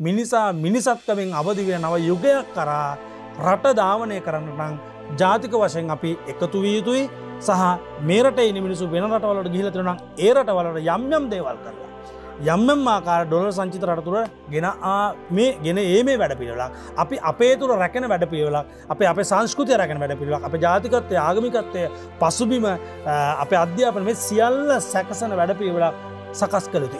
මිනිසා මිනිසත්කමින් අවදිවය නව යුගයක් කරා රට ධාවනය කරන්න නං ජාතික වශයෙන් අපි එකතු විය යුතුයි. සහ මේරට එනි මිනිසු වෙන රටවලට ගිහිලතිරනම් ඒරට වලට යම්යම් දේවල් කරලා. යම්ම ආකාර ඩොල සංචිත රටතුර ගෙන මේ ගෙන ඒ මේ වැඩ පිළිලක් අපි අපේ තුර රැකෙන වැඩ පිළිවෙලක්. අප අප සංස්කෘතිය රැකෙන වැඩ පිළිවක් අප ජාතිකත්වය ආගමිකත්වය පසුබිම අප අධ්‍යාපන මේ සියල්ල සැකසන වැඩ පිළිවෙලක් සකස් කළතු